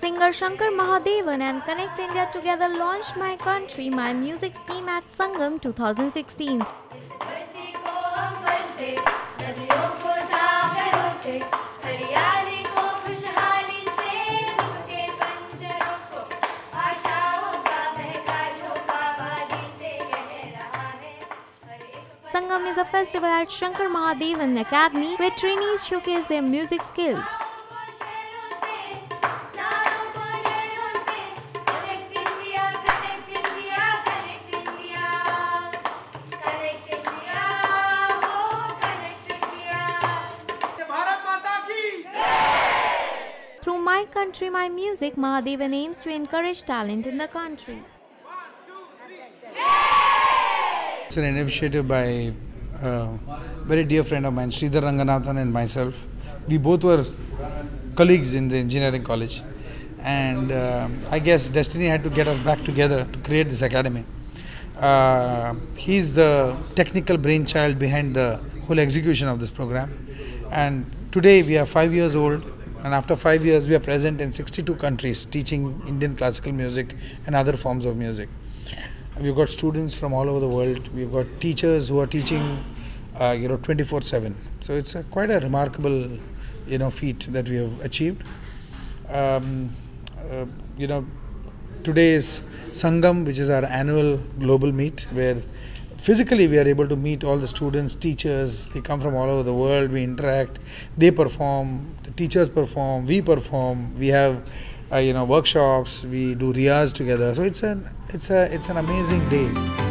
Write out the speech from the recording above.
Singer Shankar Mahadevan and Connect India together launched My Country, My Music scheme at Sangam 2016. Sangam is a festival at Shankar Mahadevan Academy where trainees showcase their music skills. My Country, My Music, Mahadevan aims to encourage talent in the country. It's an initiative by a very dear friend of mine, Sridhar Ranganathan, and myself. We both were colleagues in the engineering college, and uh, I guess destiny had to get us back together to create this academy. Uh, he's the technical brainchild behind the whole execution of this program, and today we are five years old. And after five years, we are present in 62 countries teaching Indian classical music and other forms of music. We've got students from all over the world. We've got teachers who are teaching, uh, you know, 24/7. So it's a, quite a remarkable, you know, feat that we have achieved. Um, uh, you know, today is Sangam, which is our annual global meet, where physically we are able to meet all the students, teachers. They come from all over the world. We interact. They perform. The teachers perform. We perform. We have, uh, you know, workshops. We do riyaz together. So it's an it's a it's an amazing day.